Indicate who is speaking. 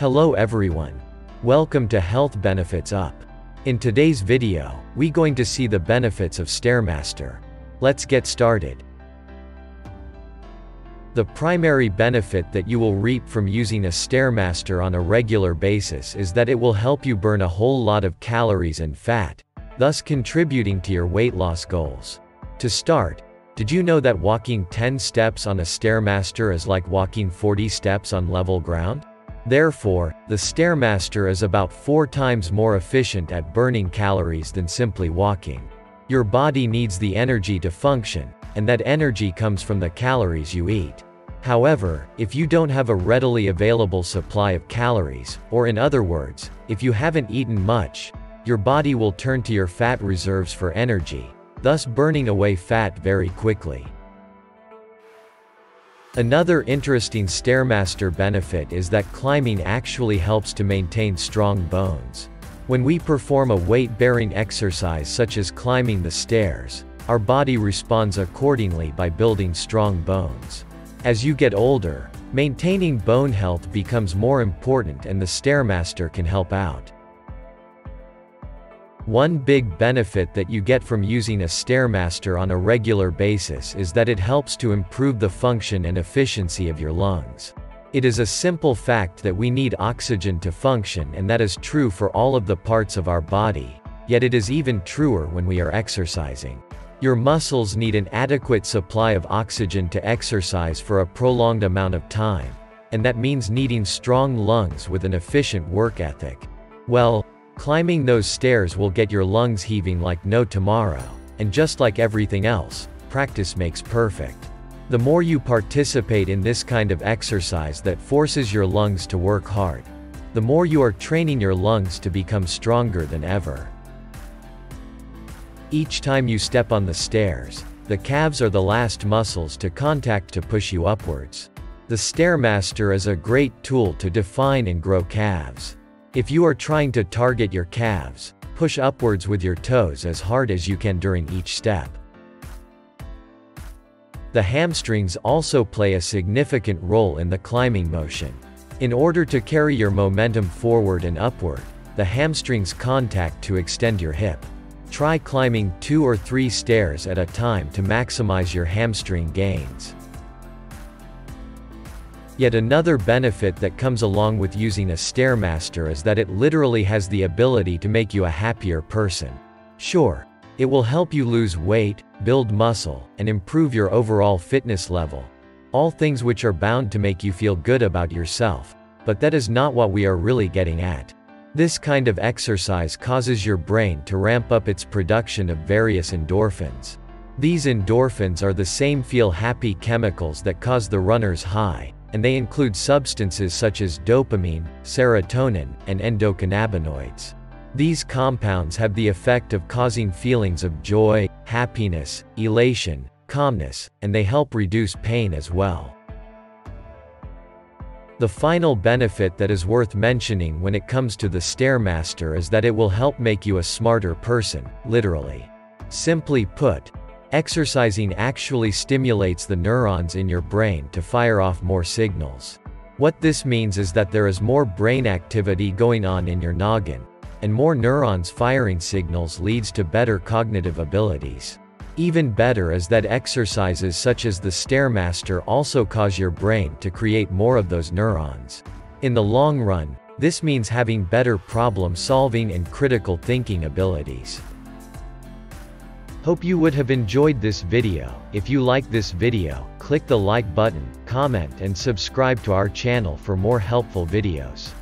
Speaker 1: Hello everyone. Welcome to Health Benefits Up. In today's video, we going to see the benefits of Stairmaster. Let's get started. The primary benefit that you will reap from using a Stairmaster on a regular basis is that it will help you burn a whole lot of calories and fat, thus contributing to your weight loss goals. To start, did you know that walking 10 steps on a Stairmaster is like walking 40 steps on level ground? Therefore, the Stairmaster is about four times more efficient at burning calories than simply walking. Your body needs the energy to function, and that energy comes from the calories you eat. However, if you don't have a readily available supply of calories, or in other words, if you haven't eaten much, your body will turn to your fat reserves for energy, thus burning away fat very quickly. Another interesting Stairmaster benefit is that climbing actually helps to maintain strong bones. When we perform a weight-bearing exercise such as climbing the stairs, our body responds accordingly by building strong bones. As you get older, maintaining bone health becomes more important and the Stairmaster can help out. One big benefit that you get from using a Stairmaster on a regular basis is that it helps to improve the function and efficiency of your lungs. It is a simple fact that we need oxygen to function and that is true for all of the parts of our body, yet it is even truer when we are exercising. Your muscles need an adequate supply of oxygen to exercise for a prolonged amount of time, and that means needing strong lungs with an efficient work ethic. Well, Climbing those stairs will get your lungs heaving like no tomorrow, and just like everything else, practice makes perfect. The more you participate in this kind of exercise that forces your lungs to work hard, the more you are training your lungs to become stronger than ever. Each time you step on the stairs, the calves are the last muscles to contact to push you upwards. The Stairmaster is a great tool to define and grow calves. If you are trying to target your calves, push upwards with your toes as hard as you can during each step. The hamstrings also play a significant role in the climbing motion. In order to carry your momentum forward and upward, the hamstrings contact to extend your hip. Try climbing two or three stairs at a time to maximize your hamstring gains. Yet another benefit that comes along with using a Stairmaster is that it literally has the ability to make you a happier person. Sure, it will help you lose weight, build muscle, and improve your overall fitness level. All things which are bound to make you feel good about yourself. But that is not what we are really getting at. This kind of exercise causes your brain to ramp up its production of various endorphins. These endorphins are the same feel happy chemicals that cause the runner's high, and they include substances such as dopamine, serotonin, and endocannabinoids. These compounds have the effect of causing feelings of joy, happiness, elation, calmness, and they help reduce pain as well. The final benefit that is worth mentioning when it comes to the Stairmaster is that it will help make you a smarter person, literally. Simply put, Exercising actually stimulates the neurons in your brain to fire off more signals. What this means is that there is more brain activity going on in your noggin, and more neurons firing signals leads to better cognitive abilities. Even better is that exercises such as the Stairmaster also cause your brain to create more of those neurons. In the long run, this means having better problem solving and critical thinking abilities. Hope you would have enjoyed this video. If you like this video, click the like button, comment and subscribe to our channel for more helpful videos.